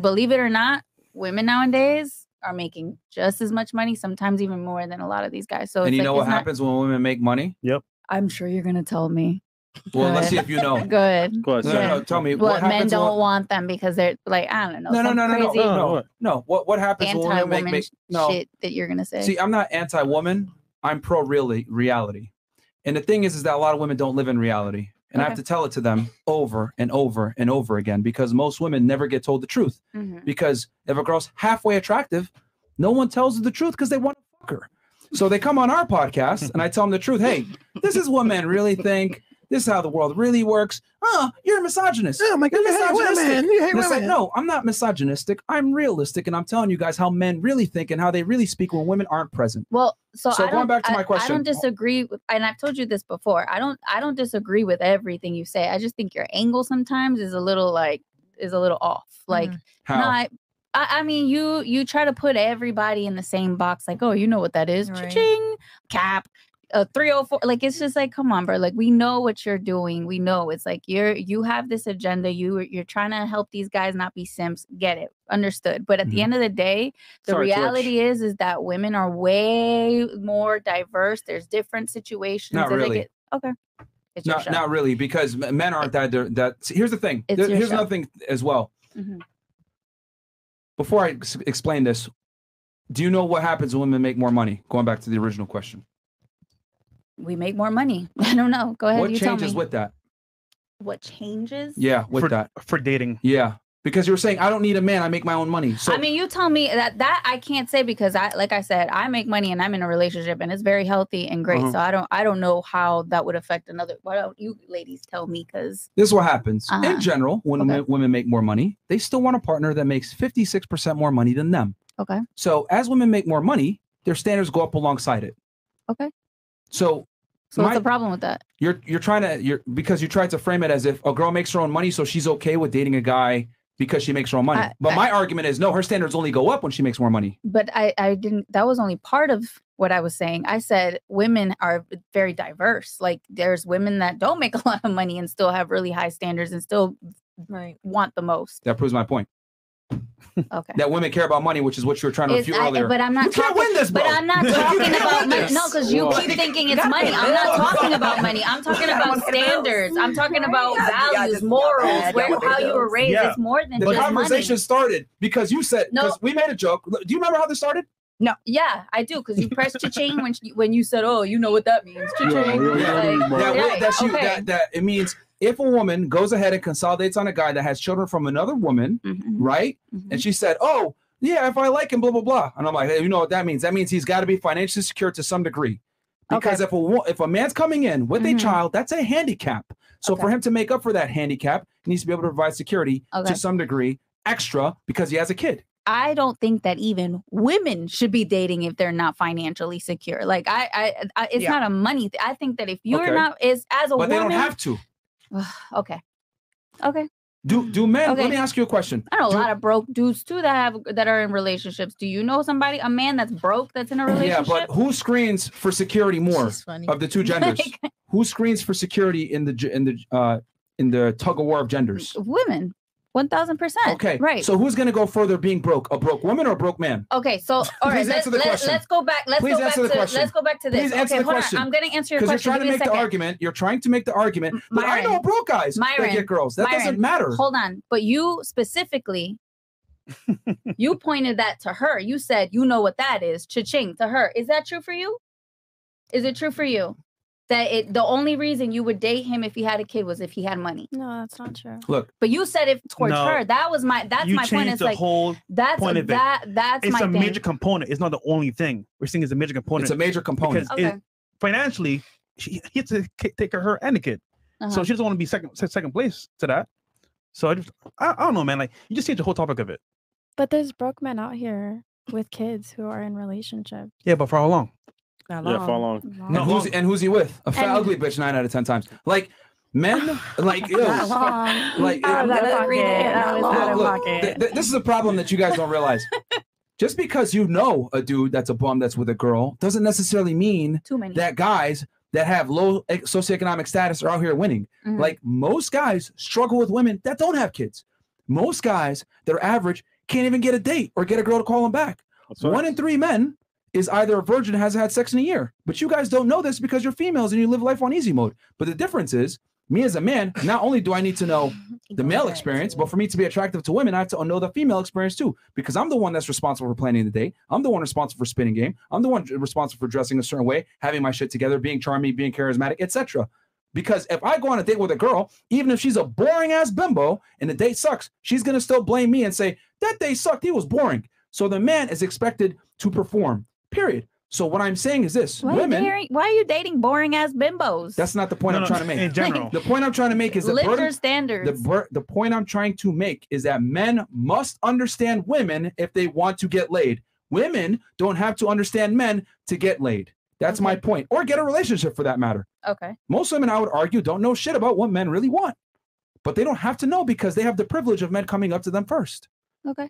believe it or not, women nowadays are making just as much money, sometimes even more than a lot of these guys. So and it's you like, know what it's not- happens when women make money? Yep. I'm sure you're gonna tell me. Well, let's Good. see if you know. Good. No, say no, no, tell me What what men don't when, want them because they're like I don't know. no, no, no, no, no, crazy no, no, What? no. What what happens when women make, make no? shit that you're gonna say. See, I'm not anti-woman. I'm pro really reality. And the thing is, is that a lot of women don't live in reality. And I have to tell it to them over and over and over again because most women never get told the truth. Mhm. Because if a girl's halfway attractive, no one tells her the truth because they want to fuck her. So they come on our podcast and I tell them the truth. Hey, this is what men really think. This is how the world really works. Oh, you're a misogynist. Oh my God, You're you hate women. You hate And it's like, women. no, I'm not misogynistic. I'm realistic, and I'm telling you guys how men really think and how they really speak when women aren't present. Well, so, So I going don't, back to I- my I question- don't disagree with, and I've told you this before. I don't, I don't disagree with everything you say. I just think your angle sometimes is a little like is a little off. Hmm. Like, How? not. I, I mean, you you try to put everybody in the same box. Like, oh, you know what that is? Right. Cha-ching, cap. A 304 like it's just like come on bro like we know what you're doing we know it's like you're you have this agenda you you're trying to help these guys not be simps get it understood but at the Mhm. end of the day the Sorry, reality is is that women are way more diverse there's different situations Not really. get- okay it's Not, not really, because men aren't that. That here's the thing. There- here's show. another thing as well. Mhm. Before I explain this, do you know what happens when women make more money? Going back to the original question, we make more money i don't know go ahead what you tell changes me with that? what changes Yeah, with for, that. for dating. Yeah, because you were saying I don't need a man. I make my own money. So I mean, you tell me that that I can't say because I, like I said, I make money and I'm in a relationship and it's very healthy and great. Uh-huh. So I don't, I don't know how that would affect another. Why don't you ladies tell me? Because this is what happens Uh-huh. in general when Okay. women, women make more money. They still want a partner that makes 56% more money than them. okay, So as women make more money, their standards go up alongside it. okay. So So My- what's the problem with that? you're you're trying to you're because you tried to frame it as if a girl makes her own money, so she's okay with dating a guy because she makes her own money. I- but I- my argument is no, her standards only go up when she makes more money. But I, I didn't. That was only part of what I was saying. I said women are very diverse. Like there's women that don't make a lot of money and still have really high standards and still Right. want the most. That proves my point. Okay. That women care about money, which is what you were trying to It's- refute earlier. but I'm not You can't win this, but. I'm not talking about money. this. No, because you Whoa. keep thinking it's money. I'm not talking about money. I'm talking about standards. I'm talking about Yeah, yeah, values, morals, yeah, where how you were raised. Yeah. It's more than the just conversation money. started because you said No. because we made a joke. Do you remember how this started? No. Yeah, I do because you pressed cha-ching when she, when you said, "Oh, you know what that means." Cha-ching. yeah, yeah, Like, That, way- right, that's you. okay. That, that it means if a woman goes ahead and consolidates on a guy that has children from another woman, Mhm, right? mhm. And she said, "Oh, yeah, if I like him, blah blah blah." And I'm like, hey, you know what that means? That means he's got to be financially secure to some degree. Because if a if a man's coming in with Mhm. a child, that's a handicap. So for him to make up for that handicap, he needs to be able to provide security Okay. to some degree extra because he has a kid. I don't think that even women should be dating if they're not financially secure. Like I, I, I it's Yeah. not a money. Th- I think that if you're Okay. not, is as a But woman, they don't have to. okay, okay. Do do men? Okay. Let me ask you a question. I know a Do- lot of broke dudes too that have that are in relationships. Do you know somebody, a man that's broke that's in a relationship? Yeah, but who screens for security more of the two genders? Like, who screens for security in the in the uh in the tug of war of genders? women, one thousand percent. Okay, right. So who's gonna go further being broke? A broke woman or a broke man? Okay, so all right, Please let's, answer the let, question. let's go back. Let's Please go back answer to the question. let's go back to this. Please answer okay, the hold question. on. I'm gonna answer your question. Because you're trying to Give me a make the argument. You're trying to make the argument. But I know broke guys that Myron. get girls. That doesn't matter. Hold on, but you specifically, you pointed that to her. You said you know what that is. Cha-ching to her. Is that true for you? Is it true for you that it the only reason you would date him if he had a kid was if he had money? No, that's not true. Look, But you said it towards No. her. That was my. That's you my changed point. It's like whole. that's point of it. that. That's It's my a thing. major component. It's not the only thing. We're seeing it's a major component. it's a major component. because Okay. it, financially, she he has to ki- take care of her and the kid. Uh-huh. So she doesn't want to be second second place to that. So I just I, I don't know, man. Like you just changed the whole topic of it. But there's broke men out here with kids who are in relationships. Yeah, but for how long? Not Yeah, for long. Long. and who's and who's he with? A fat And- ugly bitch nine out of ten times. Like men, like ew. Like Out of it- that Agree to pocket. it. That was Look, out of look, pocket. th- th- this is a problem that you guys don't realize. Just because you know a dude that's a bum that's with a girl doesn't necessarily mean Too many. that guys that have low socioeconomic status are out here winning. Mhm. Like most guys struggle with women that don't have kids. Most guys that are average can't even get a date or get a girl to call them back. That's One facts. in three men is either a virgin or hasn't had sex in a year. But you guys don't know this because you're females and you live life on easy mode. But the difference is, me as a man, not only do I need to know the male experience, but for me to be attractive to women, I have to know the female experience too, because I'm the one that's responsible for planning the date. I'm the one responsible for spinning game. I'm the one responsible for dressing a certain way, having my shit together, being charming, being charismatic, etc. Because if I go on a date with a girl, even if she's a boring ass bimbo and the date sucks, she's gonna still blame me and say that date sucked. He was boring. So the man is expected to perform. Period. So what I'm saying is this: Why, are you women. daring, why are you dating boring ass bimbos? That's not the point No, I'm no, trying to make. In general. The point I'm trying to make is the Lift burden, your the, standards. bur- the point I'm trying to make is that men must understand women if they want to get laid. Women don't have to understand men to get laid. That's my point. Or get a relationship for that matter. okay. Most women, I would argue, don't know shit about what men really want. But they don't have to know because they have the privilege of men coming up to them first. Okay.